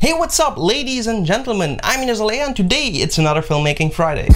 Hey, what's up, ladies and gentlemen? I'm Aleya, and today it's another Filmmaking Friday.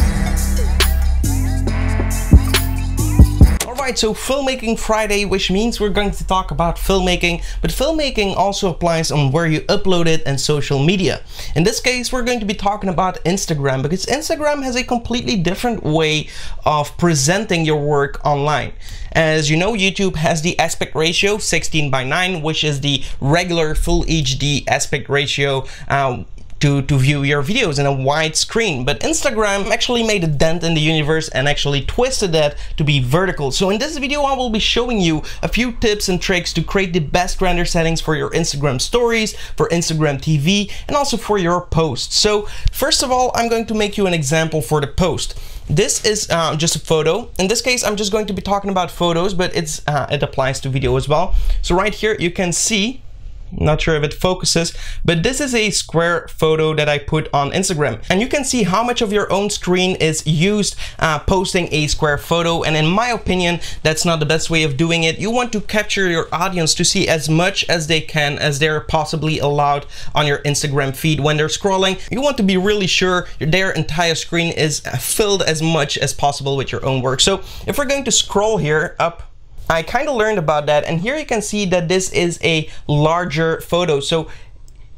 Alright, so Filmmaking Friday, which means we're going to talk about filmmaking, but filmmaking also applies on where you upload it and social media. In this case, we're going to be talking about Instagram because Instagram has a completely different way of presenting your work online. As you know, YouTube has the aspect ratio 16 by 9, which is the regular full HD aspect ratio uh, to, to view your videos in a wide screen. But Instagram actually made a dent in the universe and actually twisted that to be vertical. So in this video, I will be showing you a few tips and tricks to create the best render settings for your Instagram stories, for Instagram TV, and also for your posts. So first of all, I'm going to make you an example for the post. This is uh, just a photo. In this case, I'm just going to be talking about photos, but it's uh, it applies to video as well. So right here, you can see not sure if it focuses, but this is a square photo that I put on Instagram. And you can see how much of your own screen is used uh, posting a square photo. And in my opinion, that's not the best way of doing it. You want to capture your audience to see as much as they can as they're possibly allowed on your Instagram feed when they're scrolling. You want to be really sure their entire screen is filled as much as possible with your own work. So if we're going to scroll here up I kind of learned about that and here you can see that this is a larger photo. So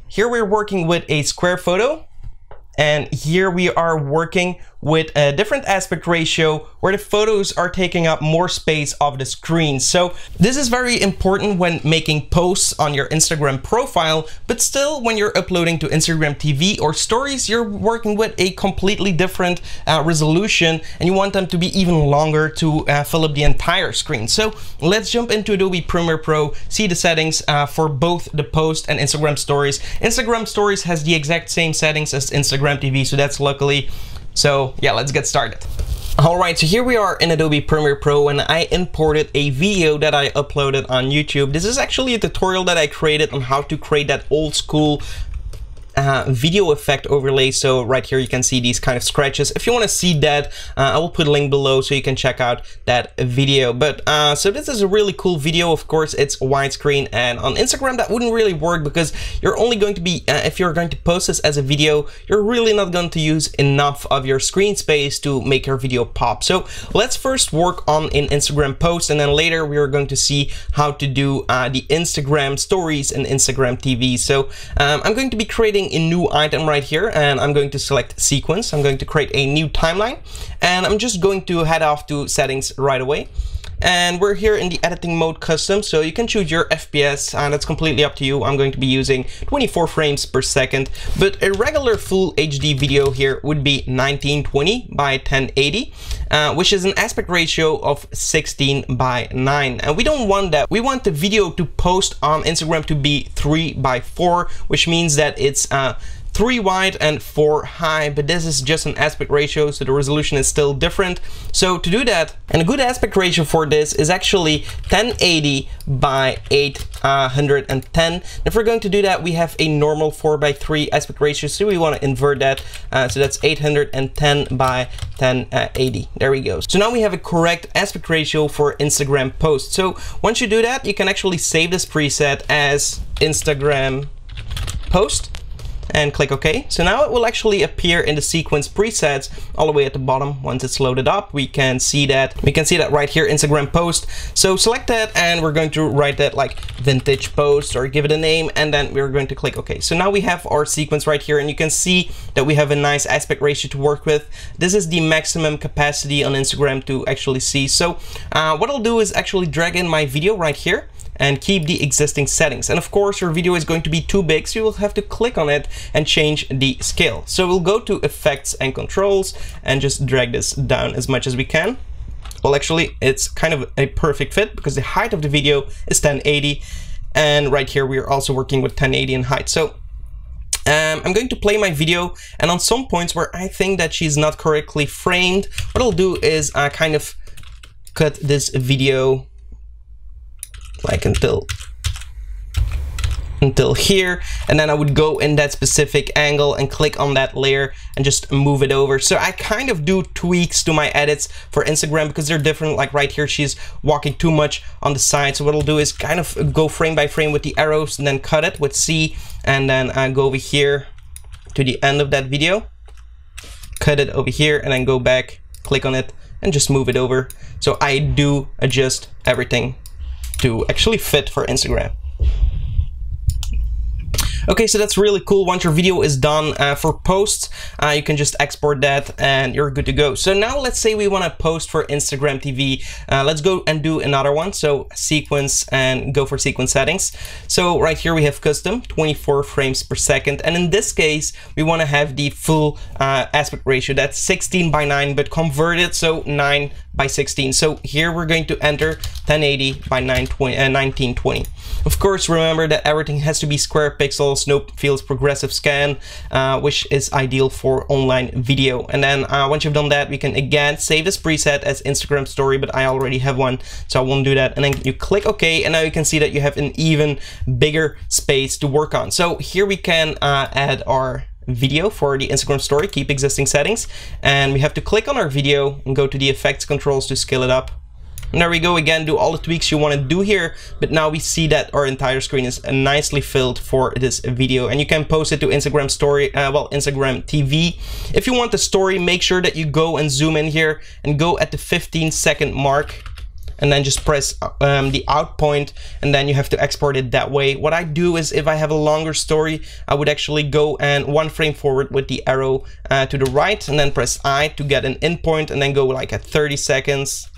here we're working with a square photo and here we are working with a different aspect ratio where the photos are taking up more space of the screen. So this is very important when making posts on your Instagram profile, but still when you're uploading to Instagram TV or stories, you're working with a completely different uh, resolution and you want them to be even longer to uh, fill up the entire screen. So let's jump into Adobe Premiere Pro, see the settings uh, for both the post and Instagram stories. Instagram stories has the exact same settings as Instagram TV, so that's luckily so yeah, let's get started. Alright, so here we are in Adobe Premiere Pro and I imported a video that I uploaded on YouTube. This is actually a tutorial that I created on how to create that old school uh, video effect overlay. So right here you can see these kind of scratches. If you want to see that, uh, I will put a link below so you can check out that video. But uh, so this is a really cool video. Of course, it's widescreen and on Instagram that wouldn't really work because you're only going to be, uh, if you're going to post this as a video, you're really not going to use enough of your screen space to make your video pop. So let's first work on an Instagram post and then later we are going to see how to do uh, the Instagram stories and Instagram TV. So um, I'm going to be creating a new item right here and I'm going to select sequence. I'm going to create a new timeline and I'm just going to head off to settings right away and we're here in the editing mode custom so you can choose your fps and it's completely up to you. I'm going to be using 24 frames per second but a regular full hd video here would be 1920 by 1080 uh, which is an aspect ratio of 16 by 9 and we don't want that. We want the video to post on instagram to be 3 by 4 which means that it's uh, 3 wide and 4 high, but this is just an aspect ratio, so the resolution is still different. So to do that, and a good aspect ratio for this is actually 1080 by 810. If we're going to do that, we have a normal 4 by 3 aspect ratio, so we want to invert that. Uh, so that's 810 by 1080. There we go. So now we have a correct aspect ratio for Instagram posts. So once you do that, you can actually save this preset as Instagram post and click OK. So now it will actually appear in the sequence presets all the way at the bottom. Once it's loaded up, we can see that we can see that right here, Instagram post. So select that and we're going to write that like vintage post or give it a name and then we're going to click OK. So now we have our sequence right here and you can see that we have a nice aspect ratio to work with. This is the maximum capacity on Instagram to actually see. So uh, what I'll do is actually drag in my video right here and keep the existing settings. And of course, your video is going to be too big, so you will have to click on it and change the scale. So we'll go to effects and controls and just drag this down as much as we can. Well, actually, it's kind of a perfect fit because the height of the video is 1080. And right here, we are also working with 1080 in height. So um, I'm going to play my video and on some points where I think that she's not correctly framed, what I'll do is uh, kind of cut this video like until until here. And then I would go in that specific angle and click on that layer and just move it over. So I kind of do tweaks to my edits for Instagram because they're different. Like right here she's walking too much on the side. So what I'll do is kind of go frame by frame with the arrows and then cut it with C. And then I go over here to the end of that video cut it over here and then go back click on it and just move it over. So I do adjust everything to actually fit for Instagram Okay, so that's really cool. Once your video is done uh, for posts, uh, you can just export that and you're good to go. So now let's say we want to post for Instagram TV. Uh, let's go and do another one. So sequence and go for sequence settings. So right here we have custom 24 frames per second. And in this case, we want to have the full uh, aspect ratio. That's 16 by 9, but converted so 9 by 16. So here we're going to enter 1080 by 920, uh, 1920. Of course, remember that everything has to be square pixels, no fields progressive scan, uh, which is ideal for online video. And then uh, once you've done that, we can again save this preset as Instagram story, but I already have one, so I won't do that. And then you click OK, and now you can see that you have an even bigger space to work on. So here we can uh, add our video for the Instagram story, keep existing settings. And we have to click on our video and go to the effects controls to scale it up. And there we go again, do all the tweaks you want to do here. But now we see that our entire screen is nicely filled for this video. And you can post it to Instagram story, uh, well, Instagram TV. If you want the story, make sure that you go and zoom in here and go at the 15 second mark and then just press um, the out point and then you have to export it that way. What I do is if I have a longer story, I would actually go and one frame forward with the arrow uh, to the right and then press I to get an in point and then go like at 30 seconds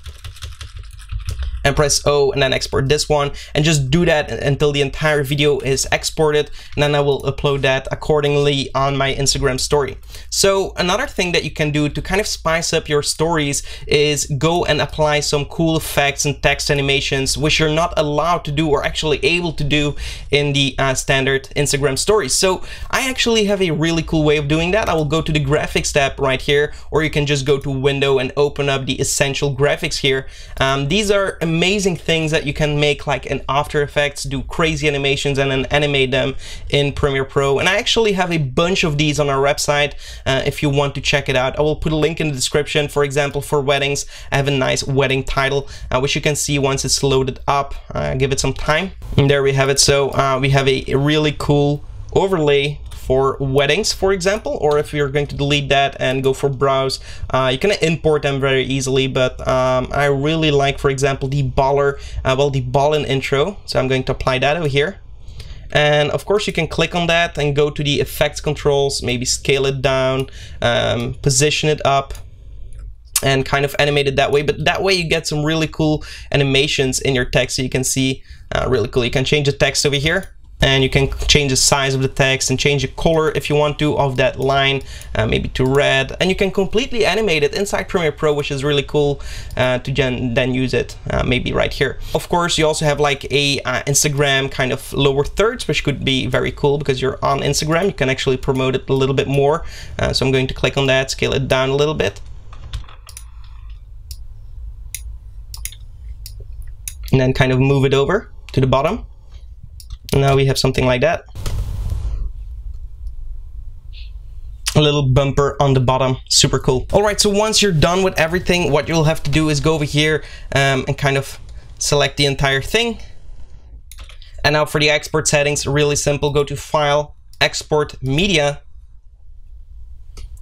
and press O and then export this one and just do that until the entire video is exported and then I will upload that accordingly on my Instagram story. So another thing that you can do to kind of spice up your stories is go and apply some cool effects and text animations which you're not allowed to do or actually able to do in the uh, standard Instagram stories. So I actually have a really cool way of doing that. I will go to the graphics tab right here or you can just go to window and open up the essential graphics here. Um, these are amazing things that you can make like in After Effects, do crazy animations and then animate them in Premiere Pro. And I actually have a bunch of these on our website uh, if you want to check it out. I will put a link in the description. For example, for weddings, I have a nice wedding title, uh, which you can see once it's loaded up. Uh, give it some time. And there we have it. So uh, we have a really cool overlay for weddings, for example, or if you're going to delete that and go for browse, uh, you can import them very easily, but um, I really like, for example, the baller, uh, well, the ballin intro, so I'm going to apply that over here. And of course you can click on that and go to the effects controls, maybe scale it down, um, position it up, and kind of animate it that way. But that way you get some really cool animations in your text. So you can see uh, really cool. You can change the text over here and you can change the size of the text and change the color if you want to of that line uh, maybe to red. And you can completely animate it inside Premiere Pro which is really cool uh, to then use it uh, maybe right here. Of course you also have like a uh, Instagram kind of lower thirds which could be very cool because you're on Instagram. You can actually promote it a little bit more. Uh, so I'm going to click on that scale it down a little bit. And then kind of move it over to the bottom now we have something like that. a little bumper on the bottom. Super cool. All right so once you're done with everything what you'll have to do is go over here um, and kind of select the entire thing. And now for the export settings really simple. Go to file export media.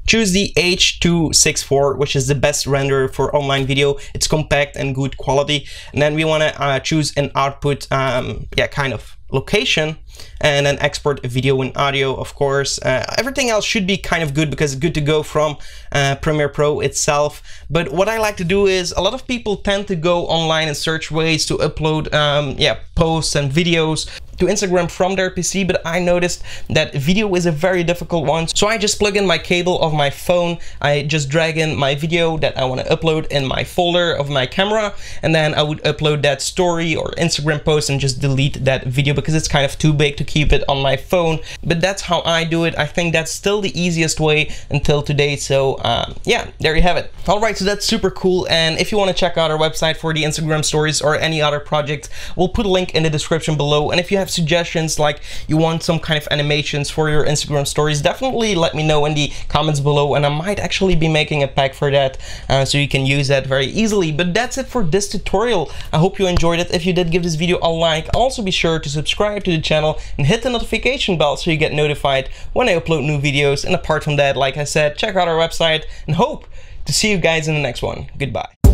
Choose the H264 which is the best renderer for online video. It's compact and good quality. And then we want to uh, choose an output um, yeah kind of location and then export video and audio of course. Uh, everything else should be kind of good because it's good to go from uh, Premiere Pro itself. But what I like to do is a lot of people tend to go online and search ways to upload um, yeah posts and videos to Instagram from their PC, but I noticed that video is a very difficult one. So I just plug in my cable of my phone, I just drag in my video that I want to upload in my folder of my camera, and then I would upload that story or Instagram post and just delete that video because it's kind of too big to keep it on my phone. But that's how I do it. I think that's still the easiest way until today. So um, yeah, there you have it. All right, so that's super cool. And if you want to check out our website for the Instagram stories or any other project, we'll put a link in the description below. And if you have have suggestions like you want some kind of animations for your Instagram stories, definitely let me know in the comments below and I might actually be making a pack for that uh, so you can use that very easily. But that's it for this tutorial. I hope you enjoyed it. If you did, give this video a like. Also be sure to subscribe to the channel and hit the notification bell so you get notified when I upload new videos. And apart from that, like I said, check out our website and hope to see you guys in the next one. Goodbye.